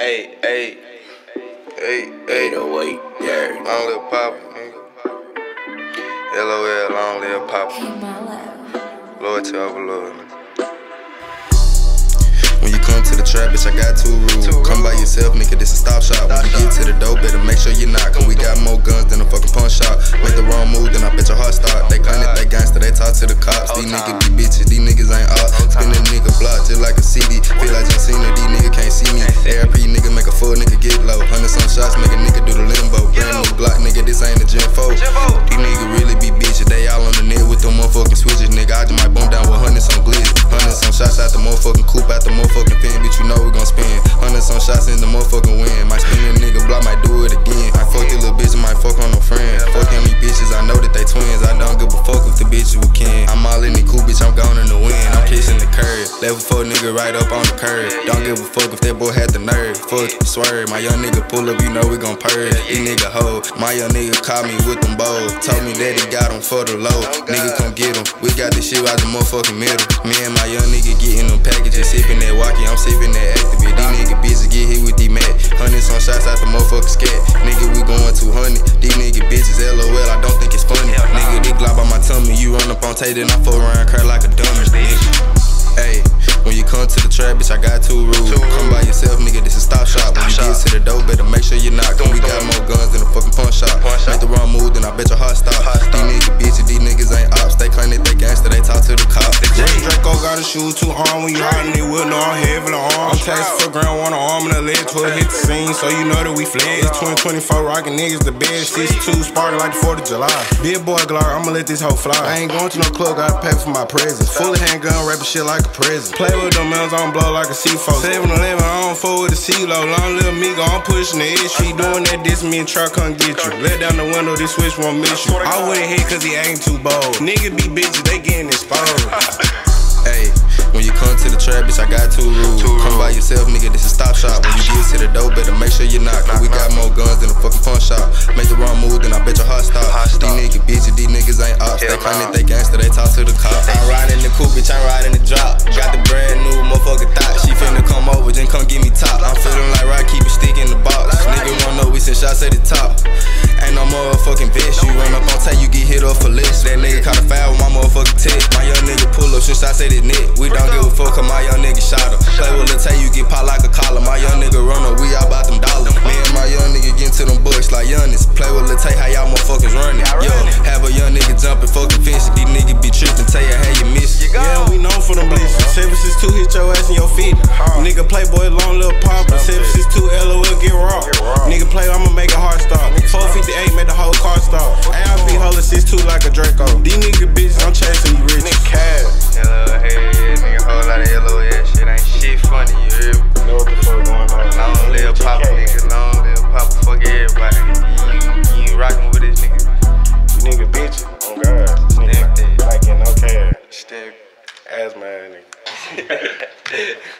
Hey, hey, hey, hey, no wait, yeah. long live Papa, nigga. LOL, long live Papa. Lord to overlord, nigga. When you come to the trap, bitch, I got two rules. Come by yourself, nigga, this a stop shop. When you get to the door, better make sure you knock. Cause we got more guns than a fucking punch shop. Make the wrong move, then I bet your heart stop. They claim that they gangster, they talk to the cops. These niggas be bitches, these niggas ain't up. Spin a nigga block just like a CD. Feel like John Cena, these niggas can't see me. ARP nigga make a full nigga get low. Hundred some shots, make a nigga do the limbo. Brand new Glock, nigga, this ain't a Gen 4. These niggas really be bitches, they all on the net with them motherfucking switches, nigga. I just might bump down with hundred some glitz. Hundred some shots out the motherfucking coupe, out the motherfucking fin, bitch, you know we gon' spin. Hundred some shots in the motherfucking win. Might spin a nigga block, might do it again. I fuck your little bitch, I might fuck on no friend. Fuck them these bitches, I know that they twins. I Level 4 nigga right up on the curb. Don't give a fuck if that boy had the nerve. Fuck, swerve. My young nigga pull up, you know we gon' purge. These nigga hoe. My young nigga caught me with them bows. Told me that he got him for the low. Nigga come get him. We got this shit out the motherfucking middle. Me and my young nigga getting them packages. Sipping that walkie, I'm sipping that Actavis. These nigga bitches get hit with the mat. Hundred some shots out the motherfucking scat. Nigga, we going 200. These nigga bitches LOL, I don't think it's funny. Nigga, they glob on my tummy. You run up on Tay, then I fuck around, cry like a dummy. Nigga. Hey, when you come to the trap, bitch, I got two rules. Come by yourself, nigga, this is stop shop. When you get to the door, better make sure you knock. Cause we got more guns than a fucking punch shop. Make the wrong move, then I bet your heart stop. These niggas bitches, these niggas ain't ops. They claim that they gangster, they talk to the cops. Draco got a shoe too arm when you hot and they will know I'm heavy on taxing for ground, one arm and a leg, 12 hit the scene, so you know that we fled. It's 2024 rockin' niggas, the bed, 62 sparking like the 4th of July. Big boy Glock, I'ma let this hoe fly. I ain't going to no club, gotta pay for my presence. Fully handgun, rapping shit like a present. Play with them mounds, I don't blow like a C4. 7 Eleven, I don't fool with a C-Low. Long little Migo, I'm pushing the. She doing that, this me and truck can't get you. Let down the window, this switch won't miss you. I with hit cause he ain't too bold. Nigga be bitches, they getting exposed. Trap, bitch, I got two rules. Come by yourself, nigga, this is stop shop. When you get to the door, better make sure you knock. Cause we got more guns than a fucking punch shop. Make the wrong move, then I bet your heart stop. These niggas bitches, these niggas ain't ops. They claim that they gangster, they talk to the cops. I'm riding the coupe, bitch, I'm riding the drop. Got the brand new motherfucker thought. She finna come over, then come give me top. I'm feeling like Rock, keep it stick in the box. Nigga won't know we send shots at the top. Ain't no motherfucking bitch. You run up on tape, you get hit off for list. That nigga caught a foul with my motherfucking tip. My young nigga pull up, since I said his neck. We don't give a fuck, cause my young nigga shot her. Play with Lil Tay, you get popped like a collar. My young nigga run up, we all about them dollars. Me and my young nigga get into them bush like Youngest. Play with Lil Tay, how y'all motherfuckers running. Yo, have a young nigga jumping, fucking fence. These niggas be tripping, tell you how you miss it. Yeah, we known for them blitz. Uh-huh. 762 hit your ass in your feet. Uh-huh. Nigga playboy, long little popper. 762 LOL get raw. Nigga play, I'ma make a hard yeah.